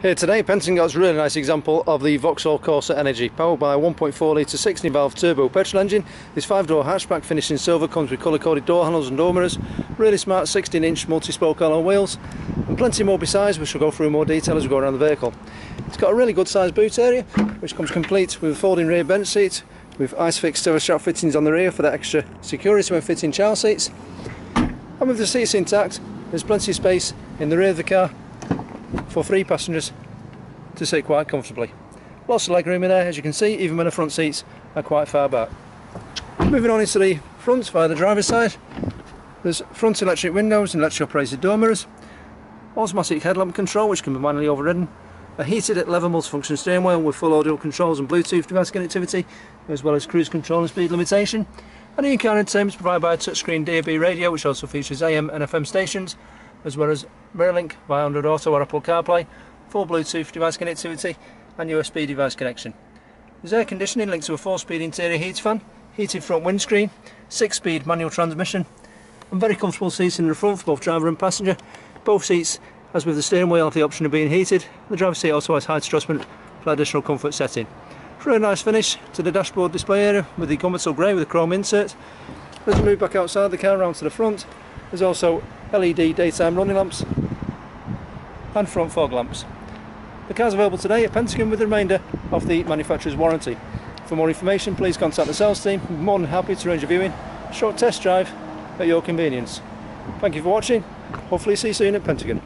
Here today, Pentagon got a really nice example of the Vauxhall Corsa Energy, powered by a 1.4 litre 16 valve turbo petrol engine. This 5 door hatchback finished in silver comes with colour coded door handles and door mirrors, really smart 16 inch multi spoke alloy wheels, and plenty more besides, which we'll go through in more detail as we go around the vehicle. It's got a really good sized boot area, which comes complete with a folding rear bench seat, with ISOFIX strap fittings on the rear for that extra security when fitting child seats. And with the seats intact, there's plenty of space in the rear of the car for three passengers to sit quite comfortably. Lots of legroom in there as you can see even when the front seats are quite far back. Moving on into the front via the driver's side. There's front electric windows and electric operated door mirrors, automatic headlamp control which can be manually overridden, a heated at level multifunction steering wheel with full audio controls and Bluetooth device connectivity as well as cruise control and speed limitation. And the in-car entertainment is provided by a touchscreen DAB radio which also features AM and FM stations as well as MirrorLink via Android Auto or Apple CarPlay, full Bluetooth device connectivity and USB device connection. There's air conditioning linked to a 4-speed interior heat fan, heated front windscreen, 6-speed manual transmission and very comfortable seats in the front for both driver and passenger. Both seats, as with the steering wheel, have the option of being heated. The driver's seat also has height adjustment for additional comfort setting. A nice finish to the dashboard display area with the Gunmetal grey with the chrome insert. As we move back outside the car around to the front, there's also LED daytime running lamps and front fog lamps. The car's available today at Pentagon with the remainder of the manufacturer's warranty. For more information please contact the sales team, we're more than happy to arrange a viewing, short test drive at your convenience. Thank you for watching, hopefully see you soon at Pentagon.